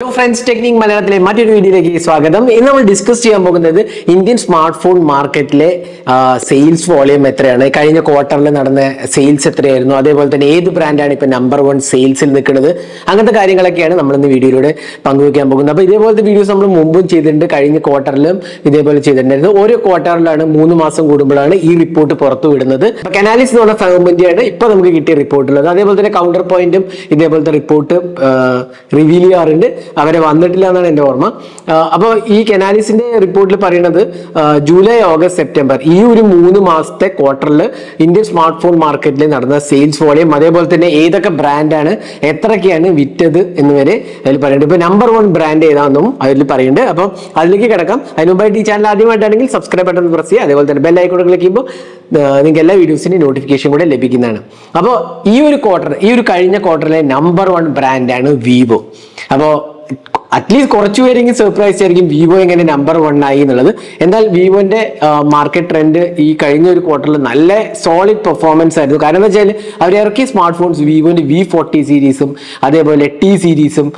Hello friends technique മലയാളത്തിലെ മറ്റൊരു വീഡിയോയിലേക്ക് സ്വാഗതം. ഇന്ന് നമ്മൾ ഡിസ്കസ് ചെയ്യാൻ പോകുന്നത് ഇന്ത്യൻ സ്മാർട്ട് ഫോൺ മാർക്കറ്റിലെ സെയിൽസ് വോളിയം എത്രയാണ്? കഴിഞ്ഞ ക്വാർട്ടറിൽ നടന്ന സെയിൽസ് എത്രയായിരുന്നു? അതേപോലെ തന്നെ ഏത് ബ്രാൻഡാണ് ഇപ്പോൾ നമ്പർ വൺ സെയിൽസിൽ നിൽക്കുന്നത്? അങ്ങനത്തെ കാര്യങ്ങളൊക്കെയാണ് നമ്മൾ ഇന്ന് വീഡിയോയിലൂടെ പങ്കുവയ്ക്കാൻ പോകുന്നത്. അപ്പോൾ ഇതേപോലത്തെ വീഡിയോസ് നമ്മൾ മുമ്പും ചെയ്തിട്ടുണ്ട്. കഴിഞ്ഞ ക്വാർട്ടറിലും ഇതേപോലെ ചെയ്തിട്ടുണ്ടായിരുന്നു. ഓരോ ക്വാർട്ടറിലാണ് മൂന്ന് മാസം കൂടുമ്പോഴാണ് ഈ റിപ്പോർട്ട് പുറത്തു വിടുന്നത്. അപ്പോൾ കനാലിസ് എന്ന് പറഞ്ഞ ഫേമിന്റെയാണ് ഇപ്പോൾ നമുക്ക് കിട്ടിയ റിപ്പോർട്ടുള്ളത് അതേപോലെ തന്നെ കൗണ്ടർ പോയിന്റും ഇതേപോലത്തെ റിപ്പോർട്ട് റിവീൽ ചെയ്യാറുണ്ട്. അവരെ വന്നിട്ടില്ല എന്നാണ് എന്റെ ഓർമ്മ. അപ്പോൾ ഈ കെനാലിസിന്റെ റിപ്പോർട്ടിൽ പറയുന്നത് ജൂലൈ ഓഗസ്റ്റ് സെപ്റ്റംബർ ഈ ഒരു മൂന്ന് മാസത്തെ ക്വാർട്ടറിൽ ഇന്ത്യൻ സ്മാർട്ട് ഫോൺ മാർക്കറ്റിൽ നടന്ന സെയിൽസ് വോളിയം അതേപോലെ തന്നെ ഏതൊക്കെ ബ്രാൻഡാണ് എത്രയൊക്കെയാണ് വിറ്റത് എന്ന് വരെ അതിൽ പറയുന്നുണ്ട്. ഇപ്പോൾ നമ്പർ വൺ ബ്രാൻഡ് ഏതാണെന്നും അതിൽ പറയുന്നുണ്ട്. അപ്പം അതിലേക്ക് കിടക്കാം. അതിന് മുമ്പായിട്ട് ഈ ചാനൽ ആദ്യമായിട്ടാണെങ്കിൽ സബ്സ്ക്രൈബ് ബട്ടൺ പ്രസ് ചെയ്യുക. അതേപോലെ തന്നെ ഐക്കോൺ ക്ലിക്ക് ചെയ്യുമ്പോൾ നിങ്ങൾക്ക് എല്ലാ വീഡിയോസിന്റെ നോട്ടിഫിക്കേഷൻ കൂടെ ലഭിക്കുന്നതാണ്. അപ്പോൾ ഈ ഒരു ക്വാർട്ടർ ഈ ഒരു കഴിഞ്ഞ ക്വാർട്ടറിലെ നമ്പർ വൺ ബ്രാൻഡാണ് വിവോ അപ്പോൾ അറ്റ്ലീസ്റ്റ് കുറച്ചു പേരെങ്കിലും സർപ്രൈസ് ആയിരിക്കും. വിവോ എങ്ങനെ നമ്പർ വൺ ആയി എന്നുള്ളത്. എന്നാൽ വിവോന്റെ മാർക്കറ്റ് ട്രെൻഡ് ഈ കഴിഞ്ഞ ഒരു ക്വാർട്ടറിൽ നല്ല സോളിഡ് പെർഫോമൻസ് ആയിരുന്നു. കാരണം എന്താ വെച്ചാൽ അവർ ഇറക്കിയ സ്മാർട്ട് ഫോൺസ് വിവോന്റെ വി ഫോർട്ടി സീരീസും അതേപോലെ ടി സീരീസും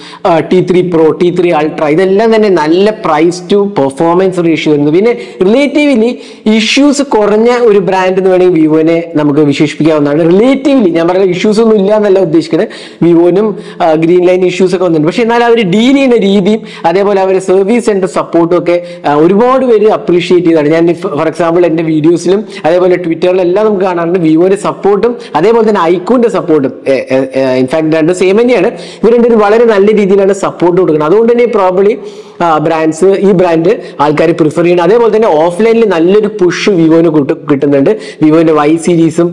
T three pro T three ultra ഇതെല്ലാം തന്നെ നല്ല പ്രൈസ് ടു പെർഫോമൻസ് റേഷ്യോ ആയിരുന്നു. പിന്നെ റിലേറ്റീവ്ലി ഇഷ്യൂസ് കുറഞ്ഞ ഒരു ബ്രാൻഡ് എന്ന് വേണമെങ്കിൽ വിവോനെ നമുക്ക് വിശേഷിപ്പിക്കാവുന്നതാണ്. റിലേറ്റീവ്ലി ഞാൻ പറയുന്നത് ഇഷ്യൂസ് ഒന്നും ഇല്ല എന്നല്ല ഉദ്ദേശിക്കുന്നത് വിവോനും ഗ്രീൻ ലൈൻ ഇഷ്യൂസ് ഒക്കെ വന്നിട്ടുണ്ട്. പക്ഷെ എന്നാൽ അവർ ഡീൽ ചെയ്യുന്ന രീതിയും അതേപോലെ അവരെ സർവീസ് സെന്റർ സപ്പോർട്ടും ഒക്കെ ഒരുപാട് പേര് അപ്രീഷിയേറ്റ് ചെയ്താണ്. ഞാൻ ഫോർ എക്സാമ്പിൾ എന്റെ വീഡിയോസിലും അതേപോലെ ട്വിറ്ററിലെല്ലാം നമുക്ക് കാണാറുണ്ട് വിവോന്റെ സപ്പോർട്ടും അതേപോലെ തന്നെ ഐക്കോന്റെ സപ്പോർട്ടും ഇൻഫാക്ട് രണ്ട് സെയിം തന്നെയാണ്. ഇവർ രണ്ടുപേരും വളരെ നല്ല രീതിയിലാണ് സപ്പോർട്ട് കൊടുക്കുന്നത്. അതുകൊണ്ട് തന്നെ പ്രോബ്ലി ബ്രാൻഡ്സ് ഈ ബ്രാൻഡ് ആൾക്കാർ പ്രിഫർ ചെയ്യുന്നത് അതേപോലെ തന്നെ ഓഫ്ലൈനിൽ നല്ലൊരു പുഷ് വിവോന് കിട്ടു- കിട്ടുന്നുണ്ട്. വിവോന്റെ വൈ സീരീസും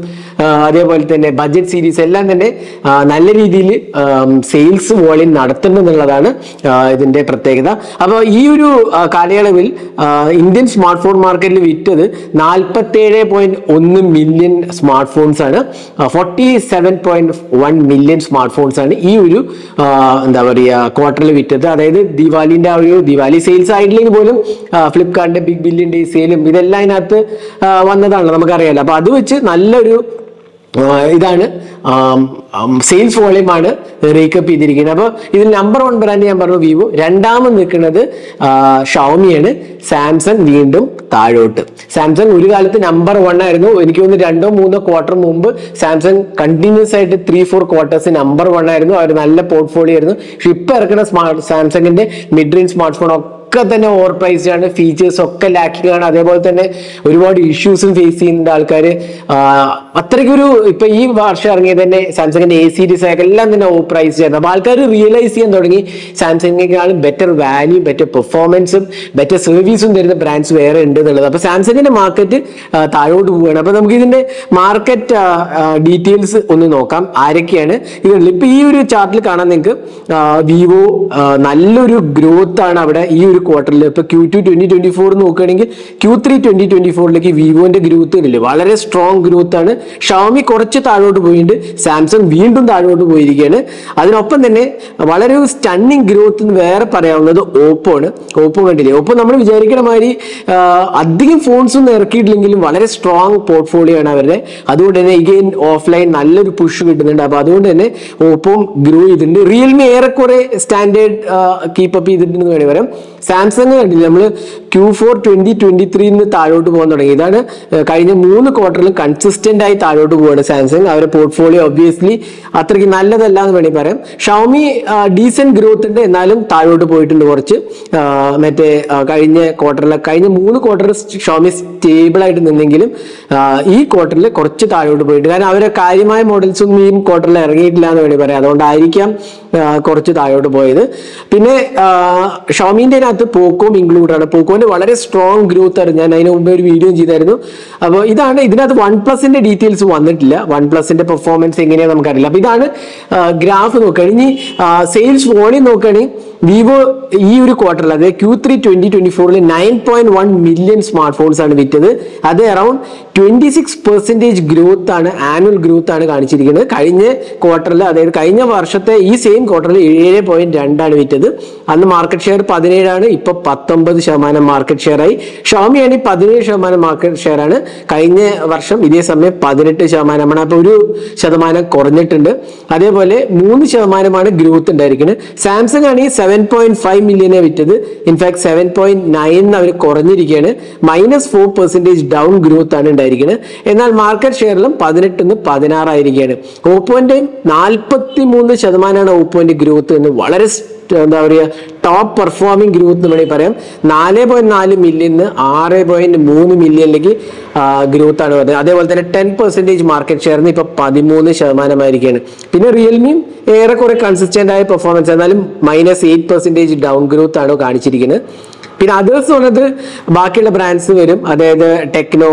അതേപോലെ തന്നെ ബഡ്ജറ്റ് സീരീസ് എല്ലാം തന്നെ നല്ല രീതിയിൽ സെയിൽസ് വോളിയം നടത്തുന്നു ഇതിന്റെ പ്രത്യേകത. അപ്പോൾ ഈ ഒരു കാലയളവിൽ ഇന്ത്യൻ സ്മാർട്ട് ഫോൺ മാർക്കറ്റിൽ വിറ്റത് നാൽപ്പത്തേഴ് പോയിന്റ് ഒന്ന് മില്യൺ സ്മാർട്ട് ഫോൺസ് ആണ് forty seven point one million smart phones ആണ് ഈ ഒരു എന്താ പറയുക ക്വാർട്ടറിൽ വിറ്റത്. അതായത് ദിവാലിന്റെ ആ ഒരു ദിവാലി സെയിൽസ് ആയിട്ടില്ലെങ്കിൽ പോലും ഫ്ലിപ്കാർട്ടിന്റെ ബിഗ് ബില്യൺ ഡേ സെയിലും ഇതെല്ലാം അതിനകത്ത് വന്നതാണ് വന്നതാണല്ലോ നമുക്കറിയാലോ. അപ്പൊ അത് വെച്ച് നല്ലൊരു ഇതാണ്. സെയിൽസ് വോളിയം ആണ് റീക്കപ്പ് ചെയ്തിരിക്കുന്നത്. അപ്പോൾ ഇതിൽ നമ്പർ വൺ ബ്രാൻഡ് ഞാൻ പറഞ്ഞു വിവോ രണ്ടാമത് നിൽക്കുന്നത് ഷവമിയാണ് സാംസങ് വീണ്ടും താഴോട്ട്. സാംസങ് ഒരു കാലത്ത് നമ്പർ വൺ ആയിരുന്നു. എനിക്ക് തോന്നുന്നു രണ്ടോ മൂന്നോ ക്വാർട്ടർ മുമ്പ് സാംസങ് കണ്ടിന്യൂസ് ആയിട്ട് three four quarters number one ആയിരുന്നു. അവർ നല്ല പോർട്ട്ഫോളിയോ ആയിരുന്നു. പക്ഷെ ഇപ്പൊ ഇറക്കുന്ന സ്മാർട്ട് സാംസങ്ങിന്റെ മിഡ് റേഞ്ച് സ്മാർട്ട് ഫോൺ ഒക്കെ തന്നെ ഓവർ പ്രൈസ്ഡ് ആണ്. ഫീച്ചേഴ്സ് ഒക്കെ ലാക്കിംഗ് ആണ്. അതേപോലെ തന്നെ ഒരുപാട് ഇഷ്യൂസും ഫേസ് ചെയ്യുന്നുണ്ട് ആൾക്കാർ അത്രയ്ക്കൊരു ഇപ്പൊ ഈ വർഷം ഇറങ്ങിയ തന്നെ സാംസങ്ങിന്റെ എ സീരീസ് ആയ എല്ലാം തന്നെ ഓവർ പ്രൈസ്ഡ് ആയിരുന്നു. അപ്പൊ ആൾക്കാർ റിയലൈസ് ചെയ്യാൻ തുടങ്ങി. സാംസങ്ങിനേക്കാളും ബെറ്റർ വാല്യൂ ബെറ്റർ പെർഫോമൻസും ബെറ്റർ സർവീസും തരുന്ന ബ്രാൻഡ്സ് വേറെ ഉണ്ട് എന്നുള്ളത്. അപ്പൊ സാംസങ്ങിന്റെ മാർക്കറ്റ് താഴോട്ട് പോവുകയാണ്. അപ്പൊ നമുക്ക് ഇതിന്റെ മാർക്കറ്റ് ഡീറ്റെയിൽസ് ഒന്ന് നോക്കാം. ആരൊക്കെയാണ് ഇതുള്ളത് ഇപ്പൊ ഈ ഒരു ചാർട്ടിൽ കാണാൻ നിങ്ങൾക്ക്. വിവോ നല്ലൊരു ഗ്രോത്ത് ആണ് അവിടെ ഈ ഒരു ക്വാർട്ടറിൽ ഇപ്പൊ Q two twenty twenty four നോക്കുകയാണെങ്കിൽ ക്യൂ ത്രീ ട്വന്റി ട്വന്റി ഫോറിലേക്ക് വിവോന്റെ ഗ്രോത്ത് ഇല്ലേ വളരെ സ്ട്രോങ് ഗ്രോത്ത് ആണ്. ഷവമി കുറച്ച് താഴോട്ട് പോയിട്ടുണ്ട്. സാംസങ് വീണ്ടും താഴോട്ട് പോയിരിക്കുകയാണ്. അതിനൊപ്പം തന്നെ വളരെ സ്റ്റണ്ണിങ് ഗ്രോത്ത് എന്ന് വേറെ പറയാവുന്നത് ഓപ്പോ ആണ്. ഓപ്പോ കണ്ടില്ലേ? ഓപ്പോ നമ്മൾ വിചാരിക്കുന്ന മാതിരി അധികം ഫോൺസ് ഒന്നും ഇറക്കിയിട്ടില്ലെങ്കിലും വളരെ സ്ട്രോങ് പോർട്ട്ഫോളിയോ ആണ് അവരുടെ. അതുകൊണ്ട് തന്നെ ഇഗെയിൻ ഓഫ്ലൈൻ നല്ലൊരു പുഷ് കിട്ടുന്നുണ്ട്. അപ്പൊ അതുകൊണ്ട് തന്നെ ഓപ്പോം ഗ്രോ ചെയ്തിട്ടുണ്ട്. റിയൽമി ഏറെക്കുറെ സ്റ്റാൻഡേർഡ് കീപ്പപ്പ് ചെയ്തിട്ടുണ്ടെന്ന് വേണമെങ്കിൽ പറയാം. സാംസങ് കണ്ടില്ല? നമ്മൾ ക്യൂ ഫോർ ട്വന്റി ട്വന്റി ത്രീന്ന് താഴോട്ട് പോകാൻ തുടങ്ങി. ഇതാണ് കഴിഞ്ഞ മൂന്ന് ക്വാർട്ടറിലും കൺസിസ്റ്റന്റ് ആയി താഴോട്ട് പോവാണ് സാംസങ്. അവരുടെ പോർട്ട്ഫോളിയോ ഒബ്വിയസ്ലി അത്രയ്ക്ക് നല്ലതല്ല എന്ന് വേണമെങ്കിൽ പറയാം. ഷൗമി ഡീസെന്റ് ഗ്രോത്ത് ഉണ്ട്. എന്നാലും താഴോട്ട് പോയിട്ടുണ്ട് കുറച്ച്. മറ്റേ കഴിഞ്ഞ ക്വാർട്ടറിൽ കഴിഞ്ഞ മൂന്ന് ക്വാർട്ടർ ഷോമി സ്റ്റേബിൾ ആയിട്ട് നിന്നെങ്കിലും ഈ ക്വാർട്ടറിൽ കുറച്ച് താഴോട്ട് പോയിട്ടുണ്ട്. കാരണം അവരുടെ കാര്യമായ മോഡൽസ് ഒന്നും ഈ ക്വാർട്ടറിൽ ഇറങ്ങിയിട്ടില്ല എന്ന് വേണമെങ്കിൽ പറയാം. അതുകൊണ്ടായിരിക്കാം കുറച്ച് താഴോട്ട് പോയത്. പിന്നെ ഷോമിന്റെ അകത്ത് പോക്കോം ഇൻക്ലൂഡ് ആണ്. പോക്കോന്റെ വളരെ സ്ട്രോങ് ഗ്രോത്ത് ആണ്. ഞാൻ അതിന് മുമ്പ് ഒരു വീഡിയോ ചെയ്തായിരുന്നു. അപ്പോൾ ഇതാണ് ഇതിനകത്ത് വൺ പ്ലസിന്റെ ഡീറ്റെയിൽസ് വന്നിട്ടില്ല. വൺ പ്ലസിന്റെ പെർഫോമൻസ് എങ്ങനെയാണെന്ന് നമുക്കറിയില്ല. അപ്പൊ ഇതാണ് ഗ്രാഫ് നോക്കുകയാണ് ഇനി സെയിൽസ് വോളിയം നോക്കുകയാണെങ്കിൽ വിവോ ഈ ഒരു ക്വാർട്ടറിൽ അതായത് ക്യൂ ത്രീ ട്വന്റി ട്വന്റി ഫോറിൽ nine point one million smart phones ആണ് വിറ്റത്. അത് around twenty six percentage growth ആണ് ആനുവൽ ഗ്രോത്ത് ആണ് കാണിച്ചിരിക്കുന്നത്. കഴിഞ്ഞ ക്വാർട്ടറിൽ അതായത് കഴിഞ്ഞ വർഷത്തെ ഈ സെയിം ക്വാർട്ടറിൽ ഏഴ് പോയിന്റ് രണ്ടാണ് വിറ്റത്. അന്ന് മാർക്കറ്റ് ഷെയർ പതിനേഴാണ് ഇപ്പൊ പത്തൊമ്പത് ശതമാനം മാർക്കറ്റ് ഷെയർ ആയി. ഷോമി ആണെങ്കിൽ പതിനേഴ് ശതമാനം മാർക്കറ്റ് ഷെയർ ആണ്. കഴിഞ്ഞ വർഷം ഇതേ സമയം പതിനെട്ട് ശതമാനമാണ്. അപ്പൊ ഒരു ശതമാനം കുറഞ്ഞിട്ടുണ്ട്. അതേപോലെ മൂന്ന് ശതമാനമാണ് ഗ്രോത്ത് ഉണ്ടായിരിക്കുന്നത്. സാംസങ് ആണെങ്കിൽ സെവൻ പോയിന്റ് ഫൈവ് മില്യനെ വിറ്റത്. In fact seven point nine our കുറഞ്ഞിരിക്കുകയാണ് minus four percentage down growth ആണ് ഉണ്ടായിരിക്കുന്നത് എന്നാൽ മാർക്കറ്റ് ഷെയറിലും പതിനെട്ടിന്ന് പതിനാറായിരിക്കുകയാണ് ഓപ്പോന്റെ നാൽപ്പത്തി മൂന്ന് ശതമാനമാണ് ഓപ്പോന്റെ ഗ്രോത്ത് എന്ന് വളരെ എന്താ പറയുക ടോപ്പ് പെർഫോമിംഗ് ഗ്രൂപ്പ് എന്ന് വേണമെങ്കിൽ പറയാം. നാല് പോയിന്റ് നാല് മില്യന് ആറ് പോയിന്റ് മൂന്ന് മില്യനിലേക്ക് ഗ്രോത്ത് ആണ് വരുന്നത് അതേപോലെ തന്നെ ടെൻ പെർസെന്റേജ് മാർക്കറ്റ് ഷെയറിന് ഇപ്പൊ പതിമൂന്ന് ശതമാനമായിരിക്കുകയാണ്. പിന്നെ റിയൽമിയും ഏറെക്കുറെ കൺസിസ്റ്റന്റ് ആയ പെർഫോമൻസ് എന്നാലും minus eight percentage down growth ആണ് കാണിച്ചിരിക്കുന്നത്. പിന്നെ അതേഴ്സ് പറഞ്ഞത് ബാക്കിയുള്ള ബ്രാൻഡ്സ് വരും. അതായത് ടെക്നോ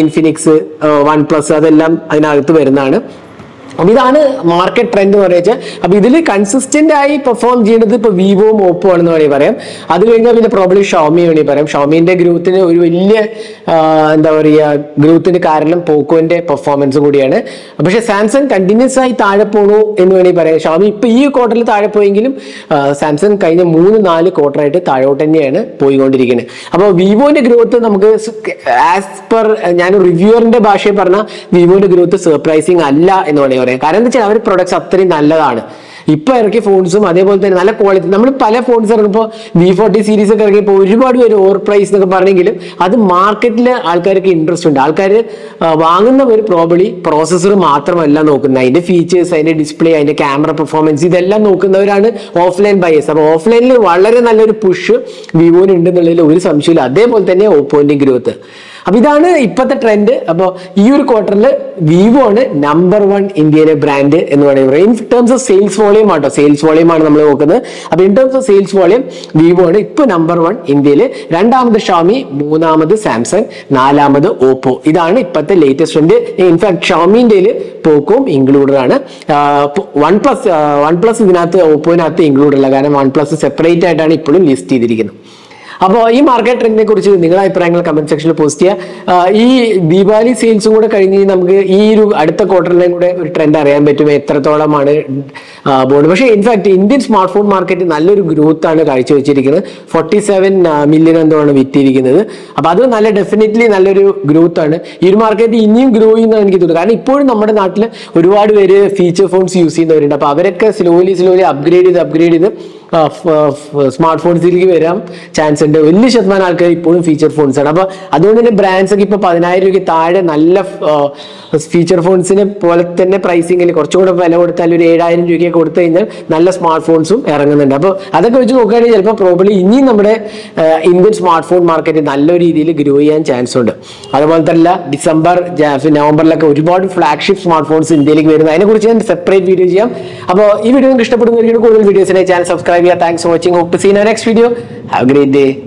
ഇൻഫിനിക്സ് വൺ പ്ലസ് അതെല്ലാം അതിനകത്ത് വരുന്നതാണ്. അപ്പൊ ഇതാണ് മാർക്കറ്റ് ട്രെൻഡ് എന്ന് പറയുന്നത്. അപ്പൊ ഇതിൽ കൺസിസ്റ്റന്റ് ആയി പെർഫോം ചെയ്യുന്നത് ഇപ്പൊ വിവോയും ഓപ്പോ ആണെന്ന് വേണമെങ്കിൽ പറയാം. അത് കഴിഞ്ഞാൽ പിന്നെ പ്രോബ്ലി ഷോമി വേണമെങ്കിൽ പറയാം. ഷോമിന്റെ ഗ്രോത്തിന് ഒരു വലിയ എന്താ പറയുക ഗ്രോത്തിന് കാരണം പോക്കോന്റെ പെർഫോമൻസ് കൂടിയാണ്. പക്ഷെ സാംസങ് കണ്ടിന്യൂസ് ആയി താഴെ പോണു എന്ന് വേണമെങ്കിൽ പറയാം. ഷോമി ഇപ്പൊ ഈ ക്വാർട്ടറിൽ താഴെ പോയെങ്കിലും സാംസങ് കഴിഞ്ഞ മൂന്ന് നാല് ക്വാർട്ടറായിട്ട് താഴോട്ട് തന്നെയാണ് പോയിക്കൊണ്ടിരിക്കുന്നത് അപ്പോൾ വിവോന്റെ ഗ്രോത്ത് നമുക്ക് ആസ് പെർ ഞാൻ റിവ്യൂറിന്റെ ഭാഷയിൽ പറഞ്ഞാൽ വിവോന്റെ ഗ്രോത്ത് സർപ്രൈസിങ് അല്ല എന്ന് വേണമെങ്കിൽ പറയാം. കാരണം എന്താ വെച്ചാൽ അവർ പ്രൊഡക്ട്സ് അത്രയും നല്ലതാണ്. ഇപ്പൊ ഇറക്കിയ ഫോൺസും അതേപോലെ തന്നെ നല്ല ക്വാളിറ്റി നമ്മൾ പല ഫോൺസ് ഇറങ്ങുമ്പോൾ വി ഫോർട്ടി സീരീസ് ഒക്കെ ഇറങ്ങിയപ്പോൾ ഒരുപാട് പേര് ഓവർ പ്രൈസ് എന്നൊക്കെ പറഞ്ഞെങ്കിലും അത് മാർക്കറ്റിൽ ആൾക്കാർക്ക് ഇൻട്രസ്റ്റ് ഉണ്ട്. ആൾക്കാർ വാങ്ങുന്ന ഒരു പ്രോബിളി പ്രോസസ്സർ മാത്രമല്ല നോക്കുന്നത്. അതിന്റെ ഫീച്ചേഴ്സ് അതിന്റെ ഡിസ്പ്ലേ അതിന്റെ ക്യാമറ പെർഫോമൻസ് ഇതെല്ലാം നോക്കുന്നവരാണ് ഓഫ്ലൈൻ ബയേഴ്സ് അപ്പോൾ ഓഫ്ലൈനിൽ വളരെ നല്ലൊരു പുഷ് വിവോന് ഉണ്ടെന്നുള്ളതിൽ ഒരു സംശയമില്ല അതേപോലെ തന്നെ ഓപ്പോന്റെ ഗ്രോത്ത് അപ്പൊ ഇതാണ് ഇപ്പോഴത്തെ ട്രെൻഡ് അപ്പോൾ ഈ ഒരു ക്വാർട്ടറിൽ വിവോ ആണ് നമ്പർ വൺ ഇന്ത്യയിലെ ബ്രാൻഡ് എന്ന് വേണമെങ്കിൽ പറയാം. In terms of sales volume ആട്ടോ. സെയിൽസ് വോളിയം ആണ് നമ്മൾ നോക്കുന്നത്. അപ്പൊ in terms of sales volume Vivo ആണ് ഇപ്പൊ നമ്പർ വൺ ഇന്ത്യയിൽ രണ്ടാമത് ഷാമി മൂന്നാമത് സാംസങ് നാലാമത് ഓപ്പോ ഇതാണ് ഇപ്പോഴത്തെ ലേറ്റസ്റ്റ് ട്രെൻഡ് ഇൻഫാക്ട് ഷാമിന്റെ പോക്കോം ഇൻക്ലൂഡഡ് ആണ്. വൺ പ്ലസ് വൺ പ്ലസ് ഇതിനകത്ത് ഓപ്പോയിനകത്ത് ഇൻക്ലൂഡ് അല്ല കാരണം വൺ പ്ലസ് സെപ്പറേറ്റ് ആയിട്ടാണ് ഇപ്പോഴും ലിസ്റ്റ് ചെയ്തിരിക്കുന്നത്. അപ്പോൾ ഈ മാർക്കറ്റ് ട്രെൻഡിനെ കുറിച്ച് നിങ്ങളുടെ അഭിപ്രായങ്ങൾ കമന്റ് സെക്ഷനിൽ പോസ്റ്റ് ചെയ്യുക. ഈ ദീപാവലി സെയിൽസും കൂടെ കഴിഞ്ഞ് നമുക്ക് ഈ ഒരു അടുത്ത ക്വാർട്ടറിലെയും കൂടെ ഒരു ട്രെൻഡ് അറിയാൻ പറ്റും എത്രത്തോളമാണ് ബോണ്ട് പക്ഷേ in fact Indian smart phone market നല്ലൊരു ഗ്രോത്ത് ആണ് കാഴ്ചവെച്ചിരിക്കുന്നത്. ഫോർട്ടി സെവൻ മില്യൺ എന്തോണ് വിറ്റിരിക്കുന്നത്. അപ്പോൾ അത് നല്ല ഡെഫിനറ്റ്ലി നല്ലൊരു ഗ്രോത്ത് ആണ്. ഈ ഒരു മാർക്കറ്റ് ഇനിയും ഗ്രോ ചെയ്യുന്നതാണ് എനിക്ക് തോന്നുന്നത്. കാരണം ഇപ്പോഴും നമ്മുടെ നാട്ടിൽ ഒരുപാട് പേര് ഫീച്ചർ ഫോൺസ് യൂസ് ചെയ്യുന്നവരുണ്ട്. അപ്പോൾ അവരൊക്കെ സ്ലോലി സ്ലോലി അപ്ഗ്രേഡ് ചെയ്ത് അപ്ഗ്രേഡ് ചെയ്ത് സ്മാർട്ട് ഫോൺസിലേക്ക് വരാൻ ചാൻസ് ഉണ്ട്. വലിയ ശതമാനം ആൾക്കാർ ഇപ്പോഴും ഫീച്ചർ ഫോൺസ് ആണ്. അപ്പോൾ അതുകൊണ്ട് തന്നെ ബ്രാൻഡ്സ് ഒക്കെ ഇപ്പൊ പതിനായിരം രൂപയ്ക്ക് താഴെ നല്ല ഫീച്ചർ ഫോൺസിനെ പോലെ തന്നെ പ്രൈസിങ്ങിൽ കുറച്ചും കൂടെ വില കൊടുത്താൽ ഒരു ഏഴായിരം രൂപയ്ക്ക് കൊടുത്തു കഴിഞ്ഞാൽ നല്ല സ്മാർട്ട് ഫോൺസും ഇറങ്ങുന്നുണ്ട്. അപ്പോൾ അതൊക്കെ വെച്ച് നോക്കുകയാണെങ്കിൽ ചിലപ്പോൾ പ്രോബ്ലി ഇനിയും നമ്മുടെ ഇന്ത്യൻ സ്മാർട്ട് ഫോൺ മാർക്കറ്റ് നല്ല രീതിയിൽ ഗ്രോ ചെയ്യാൻ ചാൻസ് ഉണ്ട്. അതുപോലെ തന്നെ ഡിസംബർ നവംബറിലൊക്കെ ഒരുപാട് ഫ്ലാഗ്ഷിപ്പ് സ്മാർട്ട് ഫോൺസ് ഇന്ത്യയിലേക്ക് വരുന്നത് അതിനെക്കുറിച്ച് ഞാൻ സെപ്പറേറ്റ് വീഡിയോ ചെയ്യാം. അപ്പോൾ ഈ വീഡിയോ നിങ്ങൾക്ക് ഇഷ്ടപ്പെടുന്ന കൂടുതൽ വീഡിയോസിനെ channel subscribe Thanks for watching. Hope to see you in our next video. Have a great day.